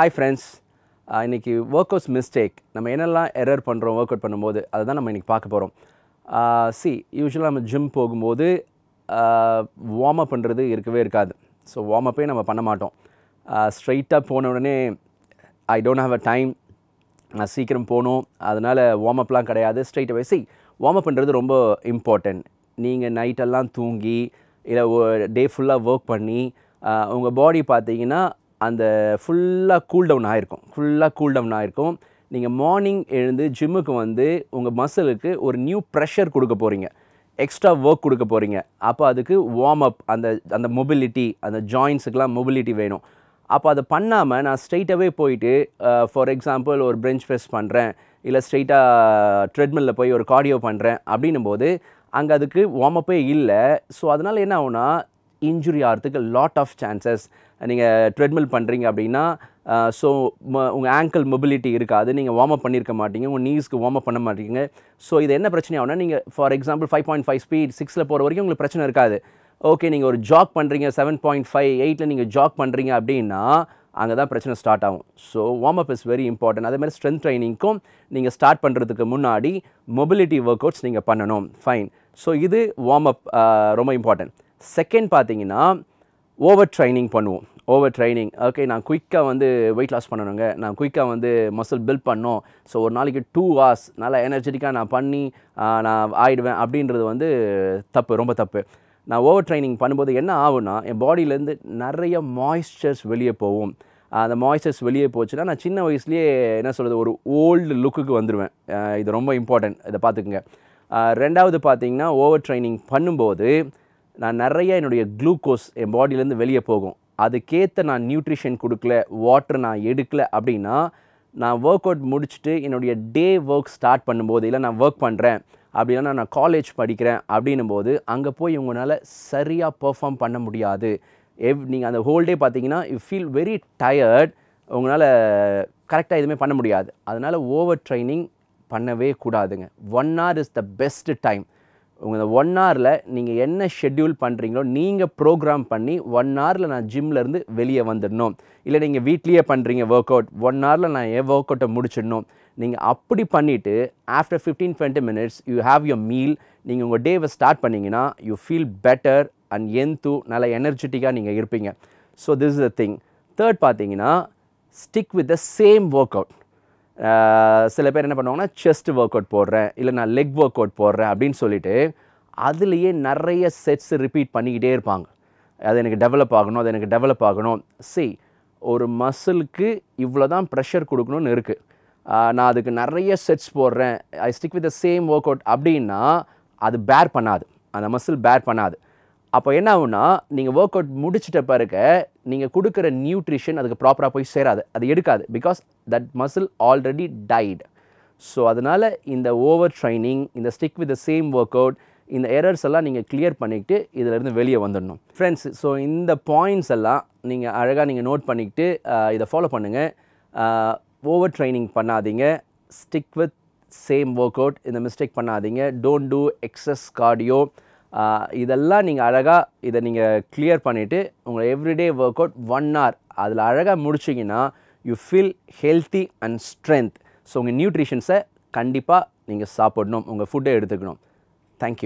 Hi friends இன்றைக்கி workouts mistake நம்ம என்னெல்லாம் எரர் பண்ணுறோம் ஒர்க் அவுட் பண்ணும்போது அதை தான் நம்ம இன்றைக்கி பார்க்க போகிறோம் சி யூஸ்வலாக நம்ம ஜிம் போகும்போது வார்ம் அப் பண்ணுறது இருக்கவே இருக்காது. ஸோ வார்ம் அப்பே நம்ம பண்ண மாட்டோம். ஸ்ட்ரைட்டாக போன உடனே I don't have a time நான் சீக்கிரம் போகணும். அதனால் வார்ம் அப்லாம் கிடையாது. Straight away see warm up பண்ணுறது ரொம்ப இம்பார்ட்டன்ட் நீங்கள் நைட்டெல்லாம் தூங்கி இல்லை டே ஃபுல்லாக ஒர்க் பண்ணி உங்கள் பாடி பார்த்தீங்கன்னா அந்த ஃபுல்லாக கூல் டவுன் ஆகிருக்கும் ஃபுல்லாக கூல் டவுன் ஆகிருக்கும் நீங்கள் மார்னிங் எழுந்து ஜிம்முக்கு வந்து உங்கள் மசிலுக்கு ஒரு நியூ ப்ரெஷர் கொடுக்க போகிறீங்க எக்ஸ்ட்ரா ஒர்க் கொடுக்க போகிறீங்க அப்போ அதுக்கு வார்ம் அப் அந்த அந்த மொபிலிட்டி அந்த ஜாயின்ஸுக்கெலாம் மொபிலிட்டி வேணும். அப்போ அதை பண்ணாமல் நான் ஸ்ட்ரெயிட்டாகவே போயிட்டு ஃபார் எக்ஸாம்பிள் ஒரு பெஞ்ச் ப்ரெஸ் பண்ணுறேன் இல்லை ஸ்ட்ரெயிட்டாக ட்ரெட்மில்லில் போய் ஒரு கார்டியோ பண்ணுறேன் அப்படின்னும் போது அங்கே அதுக்கு வார்ம் அப்பே இல்லை. ஸோ அதனால் என்ன ஆகுனா இன்ஜுரி ஆகிறதுக்கு லாட் ஆஃப் சான்சஸ் நீங்கள் ட்ரெட்மில் பண்ணுறீங்க அப்படின்னா ஸோ உங்கள் ஆங்கிள் மொபிலிட்டி இருக்காது. நீங்கள் வார்ம் அப் பண்ணியிருக்க மாட்டீங்க. உங்கள் நீஸ்க்கு வார்ம் அப் பண்ண மாட்டீங்க. ஸோ இது என்ன பிரச்சனை ஆகுனா நீங்கள் for example five point five speed சிக்ஸில் போகிற வரைக்கும் உங்களுக்கு பிரச்சனை இருக்காது. ஓகே நீங்கள் ஒரு ஜாக் பண்ணுறீங்க செவன் பாயிண்ட் ஃபைவ் எயிட்டில் நீங்கள் ஜாக் பண்ணுறீங்க அப்படின்னா அங்கே தான் பிரச்சனை ஸ்டார்ட் ஆகும். So warm up is very important அதே மாதிரி ஸ்ட்ரென்த் ட்ரைனிங்க்கும் நீங்கள் ஸ்டார்ட் பண்ணுறதுக்கு முன்னாடி மொபிலிட்டி ஒர்க் அவுட்ஸ் நீங்கள் பண்ணணும். ஃபைன் ஸோ இது வார்ம் அப் ரொம்ப இம்பார்ட்டன்ட் செகண்ட் பார்த்தீங்கன்னா ஓவர் ட்ரைனிங் பண்ணுவோம். ஓவர் ட்ரைனிங் ஓகே நான் குயிக்காக வந்து வெயிட் லாஸ் பண்ணணுங்க. நான் குயிக்காக வந்து மசில் பில்ட் பண்ணோம். ஸோ ஒரு நாளைக்கு டூ ஹவர்ஸ் நல்லா எனர்ஜெட்டிக்காக நான் பண்ணி நான் ஆயிடுவேன் அப்படின்றது வந்து தப்பு ரொம்ப தப்பு. நான் ஓவர் ட்ரைனிங் பண்ணும்போது என்ன ஆகும்னா என் பாடியிலேருந்து நிறைய மாய்ஸ்சர்ஸ் வெளியே போகும். அந்த மாய்ஸ்சர்ஸ் வெளியே போச்சுன்னா நான் சின்ன வயசுலேயே என்ன சொல்கிறது ஒரு ஓல்டு லுக்குக்கு வந்துடுவேன் இது ரொம்ப இம்பார்ட்டன்ட் இதை பார்த்துக்குங்க. ரெண்டாவது பார்த்தீங்கன்னா ஓவர் ட்ரைனிங் பண்ணும்போது நான் நிறைய என்னுடைய குளுக்கோஸ் என் பாடியிலேருந்து வெளியே போகும். அதுக்கேற்ற நான் நியூட்ரிஷன் கொடுக்கல வாட்டர் நான் எடுக்கல அப்படின்னா நான் ஒர்க் அவுட் முடிச்சுட்டு என்னுடைய டே ஒர்க் ஸ்டார்ட் பண்ணும்போது இல்லை நான் ஒர்க் பண்ணுறேன் அப்படின்னா நான் காலேஜ் படிக்கிறேன் அப்படின்னும் போது அங்கே போய் உங்களால் சரியாக பெர்ஃபார்ம் பண்ண முடியாது. எவ் நீங்கள் அந்த ஹோல் டே பார்த்தீங்கன்னா யூ ஃபீல் வெரி டயர்ட் உங்களால் கரெக்டாக எதுவுமே பண்ண முடியாது. அதனால் ஓவர் ட்ரைனிங் பண்ணவே கூடாதுங்க. One hour is the best time உங்கள் ஒன் ஹவரில் நீங்கள் என்ன ஷெட்யூல் பண்ணுறீங்களோ நீங்கள் ப்ரோக்ராம் பண்ணி ஒன் ஹவரில் நான் ஜிம்லேருந்து வெளியே வந்துடணும் இல்லை நீங்கள் வீட்லேயே பண்ணுறீங்க ஒர்க் அவுட் ஒன் ஹவரில் நான் என் ஒர்க் அவுட்டை முடிச்சிடணும். நீங்கள் அப்படி பண்ணிவிட்டு after fifteen twenty minutes you have your meal நீங்கள் உங்கள் டேவை ஸ்டார்ட் பண்ணிங்கன்னா யூ ஃபீல் பெட்டர் அண்ட் என்து நல்ல எனர்ஜெட்டிக்காக நீங்கள் இருப்பீங்க. So this is the thing third பார்த்தீங்கன்னா stick with the same workout சில பேர் என்ன பண்ணுவாங்கன்னா செஸ்ட் ஒர்க் அவுட் போடுறேன் இல்லை நான் லெக் ஒர்க் அவுட் போடுறேன் அப்படின்னு சொல்லிட்டு அதுலேயே நிறைய செட்ஸ் ரிப்பீட் பண்ணிக்கிட்டே இருப்பாங்க. அது எனக்கு டெவலப் ஆகணும் அது எனக்கு டெவலப் ஆகணும். சி ஒரு மசிலுக்கு இவ்வளோ தான் ப்ரெஷர் கொடுக்கணும்னு இருக்குது நான் அதுக்கு நிறைய செட்ஸ் போடுறேன். I stick with the same workout அப்படின்னா அது பேர் பண்ணாது. அந்த மசில் பேர் பண்ணாது. அப்போ என்ன ஆகுனா நீங்கள் ஒர்க் அவுட் முடிச்சிட்ட பிறகு நீங்கள் கொடுக்குற நியூட்ரிஷன் அதுக்கு ப்ராப்பராக போய் சேராது. அது எடுக்காது. Because that muscle already tight so அதனால் இந்த ஓவர் ட்ரைனிங் இந்த stick with the same workout இந்த எரர்ஸ் எல்லாம் நீங்கள் கிளியர் பண்ணிக்கிட்டு இதிலேருந்து வெளியே வந்துடணும். ஃப்ரெண்ட்ஸ் ஸோ இந்த பாயிண்ட்ஸ் எல்லாம் நீங்கள் அழகாக நீங்கள் நோட் பண்ணிக்கிட்டு இதை ஃபாலோ பண்ணுங்கள் ஓவர் ட்ரைனிங் பண்ணாதீங்க. Stick with same work out இந்த மிஸ்டேக் பண்ணாதீங்க. டோன்ட் டூ எக்ஸஸ் கார்டியோ இதெல்லாம் நீங்கள் அழகாக இதை நீங்கள் கிளியர் பண்ணிவிட்டு உங்களை everyday work out one hour அதில் அழகாக முடிச்சிங்கன்னா you feel healthy and strength so உங்கள் நியூட்ரிஷன்ஸை கண்டிப்பாக நீங்கள் சாப்பிடணும். உங்கள் ஃபுட்டை எடுத்துக்கணும். தேங்க்யூ